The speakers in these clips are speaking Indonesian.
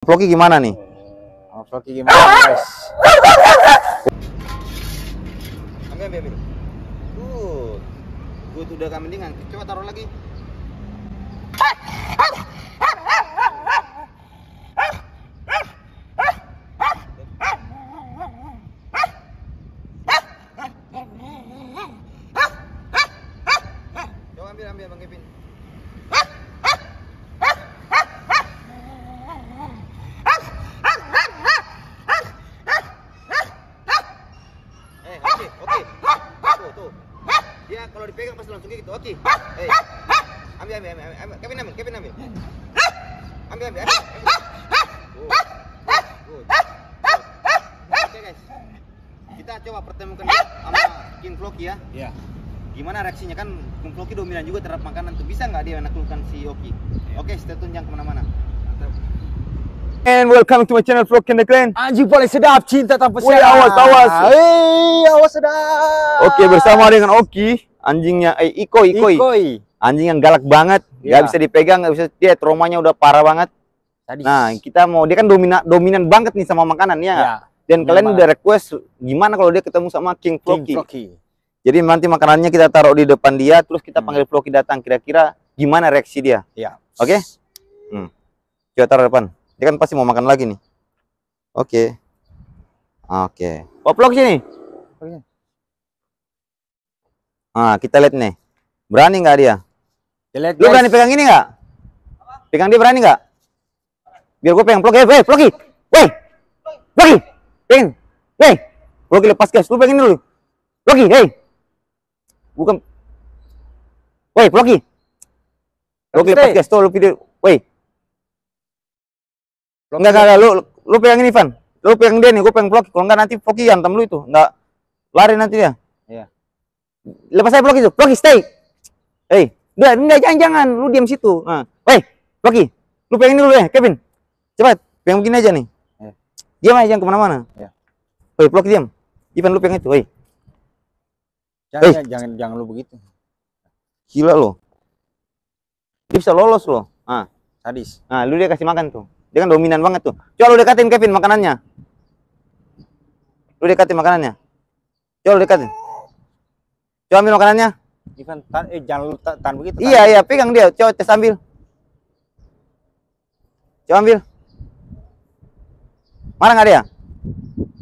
Floki gimana nih? Oh, Floki gimana guys? Ambil, ambil, ambil. Gue tuh udah mendingan. Coba taruh lagi. Coba ambil, ambil Bang Kevin. Eh, oke, oke. Tuh, tuh. Dia kalau dipegang Eh. Ambil, ambil, ambil, ambil. Kevin ambil, Kevin ambil. Ambil, ambil, ambil. ambil. Good. Good. Oke, guys. Kita coba pertemukan sama King Floki ya. Iya. Gimana reaksinya kan King Floki dominan juga terhadap makanan tuh. Bisa nggak dia menaklukkan si Oki? Oke, stay tune jangan ke mana-mana. And welcome to my channel Vlog and the Clan. Anjing paling sedap cinta tanpa Wih, syarat. awas, awas. Wih, awas sedap. Oke, bersama dengan Oki, anjingnya eh Iko, Iko. Ikoi. Anjing yang galak banget, nggak Iya. bisa dipegang, nggak bisa dia traumanya udah parah banget. Tadi. Nah, kita mau dia kan dominan dominan banget nih sama makanan ya. ya. Dan kalian udah request gimana kalau dia ketemu sama King King Floki. Floki. Jadi nanti makanannya kita taruh di depan dia, terus kita Hmm. panggil Floki datang. Kira-kira gimana reaksi dia? Iya. Oke? Hmm. Coba taruh depan. Dia kan pasti mau makan lagi nih. Oke. Oke. Oh, Floki sini. Oke. Ah, kita lihat nih. Berani nggak dia? Lihat Lu berani pegang ini nggak? Pegang dia berani nggak? Biar gue pegang Floki. Eh, Hey, Floki. Woi. Floki. Pegang. Hey. Floki lepas gas. Lu pegang ini dulu. Floki, hey. Bukan. Woi, Floki. Floki lepas gas. Tuh, lu video. Woi. Enggak, enggak. Lu, lu pegang ini, Van. Lu pegang dia nih. Gue pegang Floki. Kalau enggak nanti Floki hantam lu itu. Enggak. Lari nanti dia. Lepas saya Floki itu. Floki, stay. Hey. Enggak, enggak, jangan, jangan. Lu diam situ. Nah. Woi, Floki. Lu pegang ini dulu ya, Kevin. Cepat. Pegang begini aja nih. Iya. Diam aja, jangan ke mana-mana. Iya. Woi, Floki diam. Ivan, lu pegang itu. Woi. Jangan, Eh. jangan, jangan, lu begitu. Gila lo. Dia bisa lolos loh. Nah, Sadis. nah, lu dia kasih makan tuh. Dia kan dominan banget tuh. Coba lu dekatin Kevin makanannya. Lu dekatin makanannya. Coba lu dekatin. Coba ambil makanannya. Ivan, tan eh jangan lu ta- tahan begitu. tahan. Iya, iya, pegang dia. Coba tes ambil. Coba ambil. Mana nggak dia?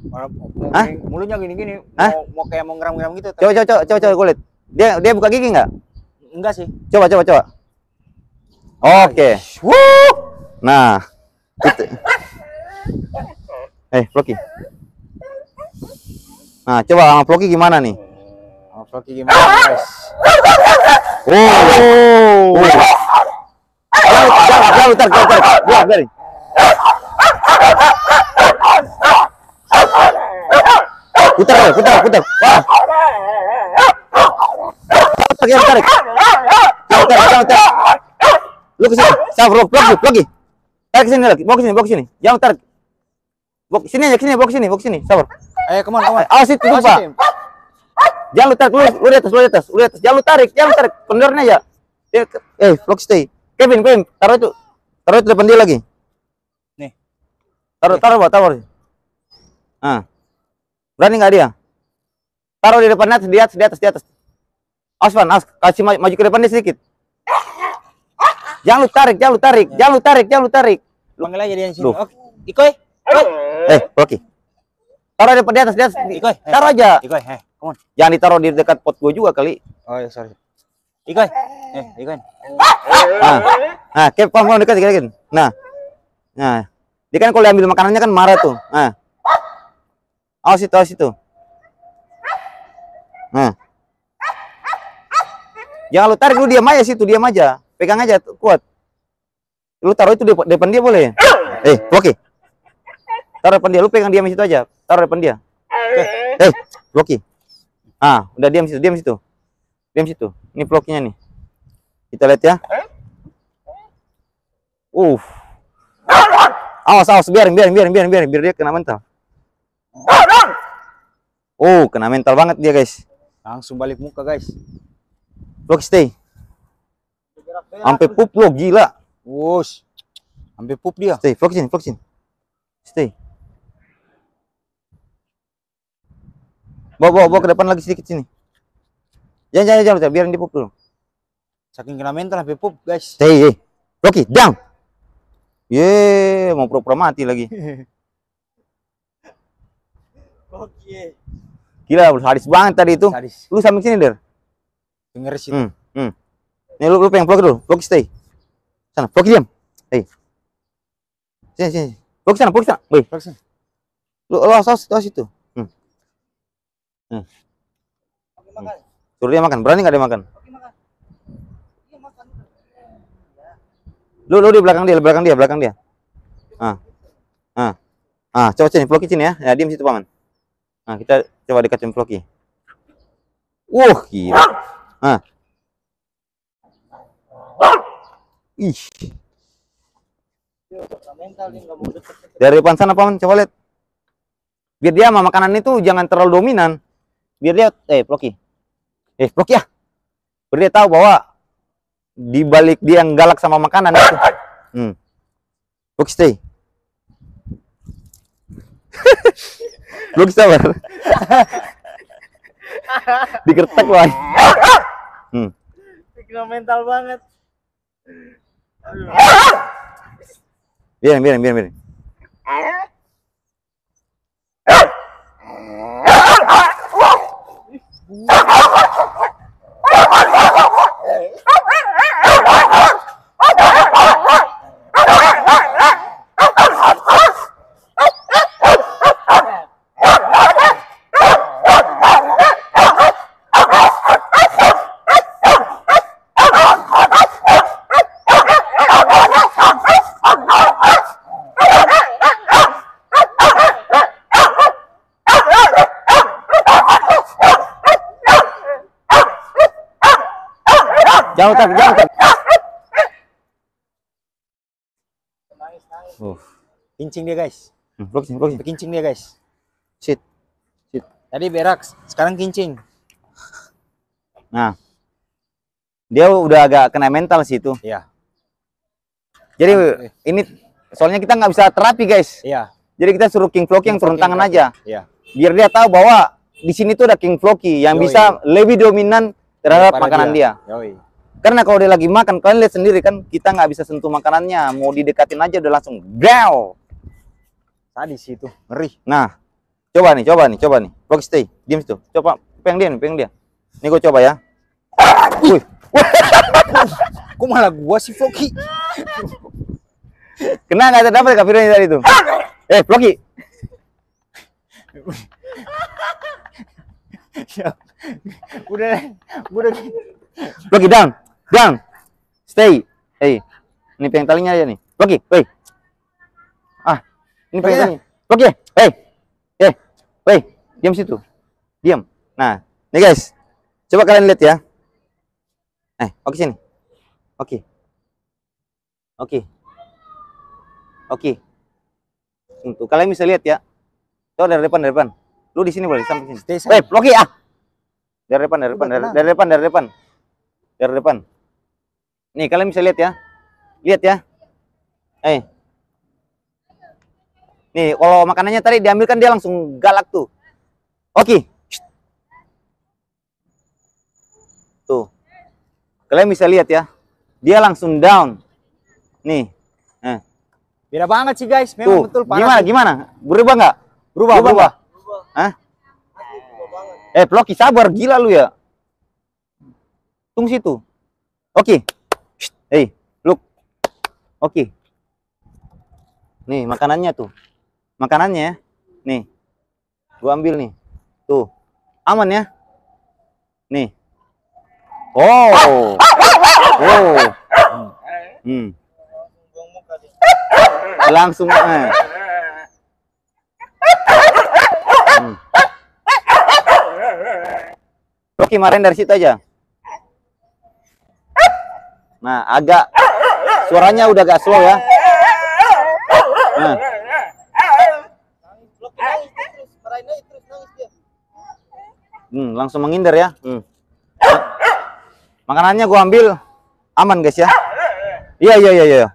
Mau Hah? Mulutnya gini-gini. Hah? Mau, mau kayak mau ngeram-ngeram gitu. Coba, coba, coba, coba, coba gue lihat. Dia, dia buka gigi nggak? Enggak sih. Coba, coba, coba. Oke. Wuh. Nah, itu. Eh, Floki. Nah, coba sama Floki gimana nih? Floki gimana guys? Oh. oh. Jauh, jauh, tar, tar. Biar, biar. Putar, putar, putar. Wah. Tarik, jauh, tarik. Jauh, tarik, jauh, tarik. Lu ke sini. Sabar, Floki, Floki. Tarik ke sini lagi. Bawa ke sini, bawa ke sini. Jauh, tarik. Bawa sini aja, ke sini, bawa ke sini, bawa ke sini. Sabar. Eh, come on. Awas itu. Tim. Jangan lu tarik, lu, lu di atas, lu di atas, lu di atas. Jangan lu tarik, jangan lu tarik. Pendornya aja. Dia, eh, vlog stay. Kevin, Kevin, taruh itu. Taruh itu depan dia lagi. Nih. Taruh, taruh, Pak, taruh. Nah. Berani nggak dia? Taruh di depan atas, di atas, di atas, di atas. Awas, Van, awas. Kasih maju, maju ke depan dia sedikit. Jangan lu tarik, jangan lu tarik, jangan lu tarik, jangan lu tarik. Panggil aja dia di sini. Oke. Ikoy. Ikoy. Eh, Rocky. Taruh di depan di atas, di atas. Ikoy. eh. Taruh aja. Ikoy, eh, come on. Jangan ditaruh di dekat pot gua juga kali. Oh, ya, sorry. Ikoy. Eh, Ikoy. Nah, nah, kayak paham dekat dekat. dekat. Nah, nah, dia kan kalau diambil makanannya kan marah tuh. Nah, awas itu, awas itu. Nah, jangan lu tarik lu diam aja situ, diam aja, pegang aja tuh, kuat. Lu taruh itu di depan, depan dia boleh? Eh, oke. Taruh depan dia, lu pegang diam di situ aja. Taruh depan dia. Eh, Loki. Ah, udah diam situ, diam situ. Diam situ. Ini vlognya nih. Kita lihat ya. Uh. Awas, awas, biarin, biarin, biarin, biarin, biarin, biar dia kena mental. Oh, kena mental banget dia, guys. Langsung balik muka, guys. Vlog stay. Sampai pup lo, gila. Wush. Sampai pup dia. Stay, vlog sini, vlog sini. Stay. Bawa, bawa, bawa ke depan lagi sedikit sini. Jangan, jangan, jangan, jangan, biarin dia pup dulu. Saking kena mental sampai pup, guys. Stay, hey. Rocky, down. Ye, mau pura-pura mati lagi. Oke. Gila, sadis banget tadi itu. Sadis. Lu sambil sini, Der. Denger sih. Hmm, hmm. Nih lu, lu pengen vlog dulu. Vlog stay. Sana, vlog diam. Hey. Sini, sini. Vlog sana, vlog sana. Woi, Terus. lu lu awas, awas itu. Hmm. Hmm. Suruh dia makan. Berani nggak dia makan? Lu lu di belakang dia, di belakang dia, belakang dia. Ah. Ah. Ah, coba sini, vlog sini ya. Ya, diam situ, Paman. Nah, kita coba dekatin vlog Wah, gila. Ah. Ih, dari depan sana paman coba lihat. Biar dia sama makanan itu jangan terlalu dominan. Biar dia eh Ploki. Eh Ploki ya. Biar dia tahu bahwa di balik dia yang galak sama makanan itu. Hmm. Ploki stay. Ploki sabar. Dikertek loh. Hmm. Kena mental banget. Biarin, biarin, biarin, biarin. Ooh. Jauh tak, jauh tak. Uh, Kincing dia, guys. hmm, vlog sini. Kincing dia, guys. Sit. Tadi berak, sekarang kincing. Nah, dia udah agak kena mental sih itu. Iya. Jadi Eh. ini soalnya kita nggak bisa terapi guys. Iya. Jadi kita suruh King Floki yang turun King tangan aja. Iya. Biar dia tahu bahwa di sini tuh ada King Floki yang Yoi. bisa lebih dominan terhadap Daripada makanan dia. Yoi. Karena kalau dia lagi makan, kalian lihat sendiri kan, kita nggak bisa sentuh makanannya. Mau didekatin aja udah langsung gaw. Tadi sih itu ngeri. Nah, coba nih, coba nih, coba nih. Floki stay, diam situ. Coba, peng dia nih, peng dia. Ini gue coba ya. Wih, Kok malah gua sih Floki? kena nggak dapat kak videonya tadi tuh? Eh, Floki, udah, udah. Loki down, down, stay. Hey, ini peng talinya aja nih. Loki, hey. Ah, ini peng Loki, talinya. Loki, hey, hey, hey, diam situ, diam. Nah, nih guys, coba kalian lihat ya. Eh, oke sini. Oke, oke, oke. Untuk kalian bisa lihat ya. Coba dari depan, dari depan. Lu di sini boleh sampai sini. Hey, Loki ah. Dari depan, dari depan, dari, dari depan, dari depan. Dari depan. Nih, kalian bisa lihat ya. Lihat ya. Eh. Nih, kalau makanannya tadi diambil kan dia langsung galak tuh. Oke. Shh. Tuh. Kalian bisa lihat ya. Dia langsung down. Nih. Eh. Beda banget sih guys, Tuh. memang betul parah. Gimana, sih. gimana? Berubah nggak? Berubah, berubah. Hah? Eh, Ploki sabar gila lu ya. Tunggu situ. Oke. Shh, Hey, look. Oke. Nih, makanannya tuh. Makanannya. Nih. Gua ambil nih. Tuh. Aman ya? Nih. Oh. Oh. Hmm. Langsung eh. Hmm. Oke, kemarin dari situ aja. Nah, agak suaranya udah agak slow ya. Nah, hmm, langsung menghindar ya. Hmm. Makanannya gua ambil aman guys ya. Iya iya iya iya.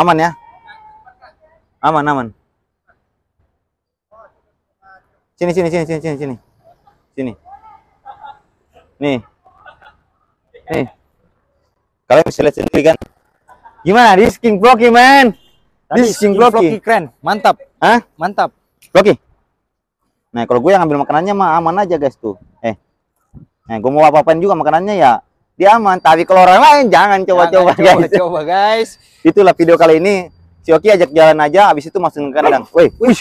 Aman ya. Aman aman. Sini, sini, sini, sini, sini, sini. Sini. Nih. Nih. Kalian bisa lihat sendiri kan? Gimana? This King Floki, man. This King King Floki. Keren, mantap, Hah? mantap. Floki. Nah, kalau gue yang ambil makanannya mah aman aja, guys tuh. Eh. Nah, gue mau apa-apain juga makanannya ya dia aman. Tapi kalau orang lain jangan coba-coba, Jangan guys. Coba, guys. Itulah video kali ini. Si Oki ajak jalan aja, habis itu masukin ke kandang. Woi, wih,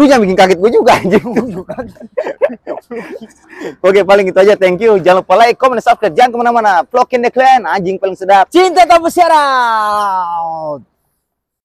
lu jangan bikin kaget gue juga anjing. Oke, paling itu aja. Thank you. Jangan lupa like, comment, subscribe. Jangan ke mana-mana. Vlog in the clan, anjing paling sedap. Cinta tak bersiarau.